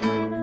Christ.